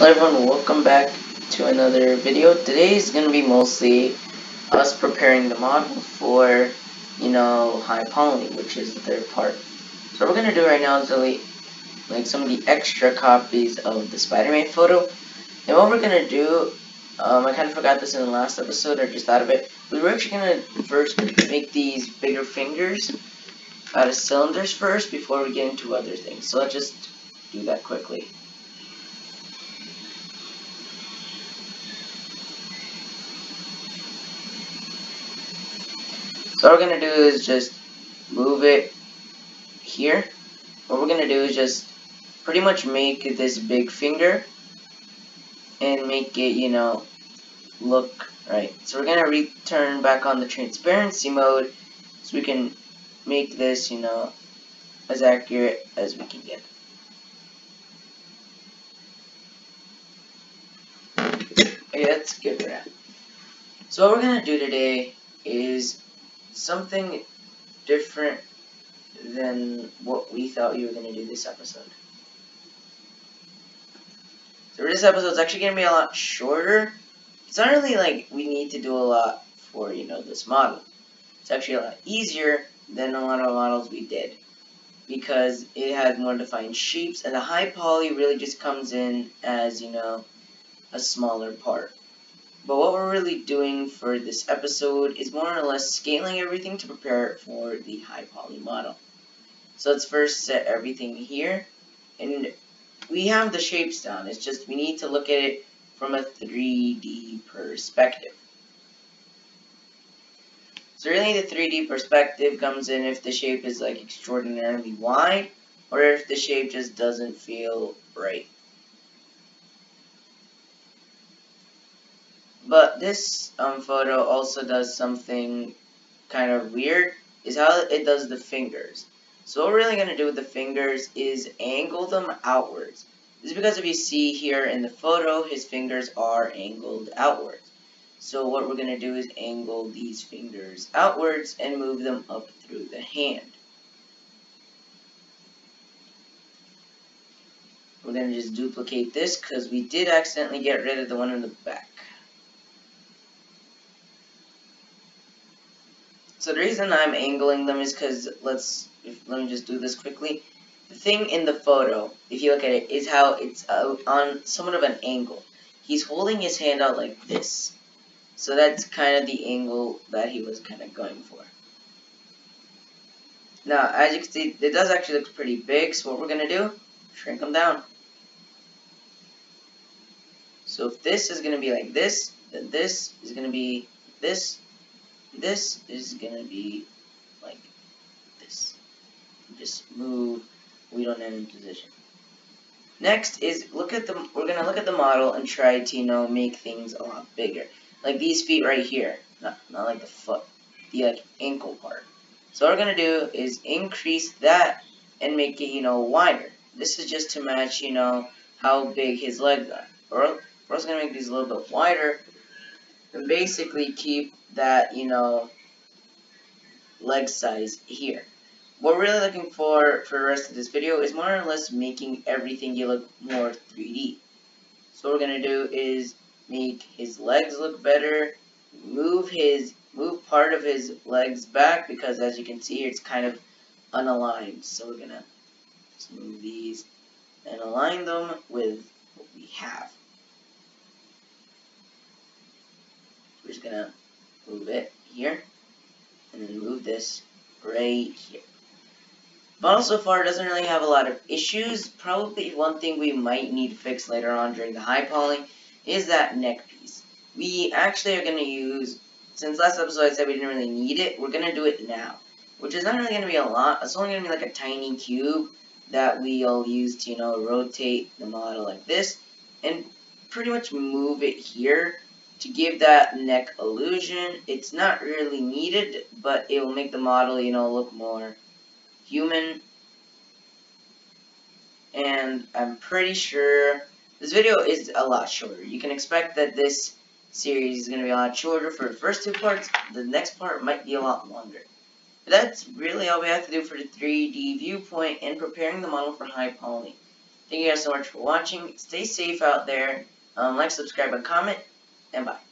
Hello everyone, welcome back to another video. Today is going to be mostly us preparing the model for, you know, high poly, which is the third part. So what we're going to do right now is delete like some of the extra copies of the Spider-Man photo. And what we're going to do, um, I kind of forgot this in the last episode, or just thought of it. We were actually going to first make these bigger fingers out of cylinders first before we get into other things. So let's just do that quickly. So what we're going to do is just move it here. What we're going to do is just pretty much make this big finger and make it, you know, look right. So we're going to return back on the transparency mode so we can make this, you know, as accurate as we can get. Okay, that's good for now. So what we're going to do today is something different than what we thought we were going to do this episode. So this episode is actually going to be a lot shorter. It's not really like we need to do a lot for, you know, this model. It's actually a lot easier than a lot of models we did. Because it has more defined shapes, and the high poly really just comes in as, you know, a smaller part. But what we're really doing for this episode is more or less scaling everything to prepare it for the high poly model. So let's first set everything here. And we have the shapes down. It's just we need to look at it from a 3D perspective. So really the 3D perspective comes in if the shape is like extraordinarily wide or if the shape just doesn't feel right. But this um, photo also does something kind of weird, is how it does the fingers. So what we're really going to do with the fingers is angle them outwards. This is because if you see here in the photo, his fingers are angled outwards. So what we're going to do is angle these fingers outwards and move them up through the hand. We're going to just duplicate this because we did accidentally get rid of the one in the back. So the reason I'm angling them is because, let's, if, let me just do this quickly. The thing in the photo, if you look at it, is how it's uh, on somewhat of an angle. He's holding his hand out like this. So that's kind of the angle that he was kind of going for. Now, as you can see, it does actually look pretty big, so what we're going to do, shrink them down. So if this is going to be like this, then this is going to be this, this is gonna be like this. Just move, we don't end in position. Next is look at the we're gonna look at the model and try to you know make things a lot bigger. Like these feet right here. Not not like the foot. The like ankle part. So what we're gonna do is increase that and make it, you know, wider. This is just to match, you know, how big his legs are. We're also gonna make these a little bit wider and basically keep that, you know, leg size here. What we're really looking for for the rest of this video is more or less making everything you look more 3D. So what we're going to do is make his legs look better, move his move part of his legs back because as you can see here it's kind of unaligned. So we're going to move these and align them with what we have. Just to move it here, and then move this right here. Model so far doesn't really have a lot of issues. Probably one thing we might need to fix later on during the high poly is that neck piece. We actually are going to use, since last episode I said we didn't really need it, we're going to do it now. Which is not really going to be a lot. It's only going to be like a tiny cube that we'll use to, you know, rotate the model like this. And pretty much move it here to give that neck illusion. It's not really needed, but it will make the model, you know, look more human. And I'm pretty sure this video is a lot shorter. You can expect that this series is going to be a lot shorter for the first two parts. The next part might be a lot longer. But that's really all we have to do for the 3D viewpoint and preparing the model for high poly. Thank you guys so much for watching. Stay safe out there. Um, like, subscribe, and comment. And bye.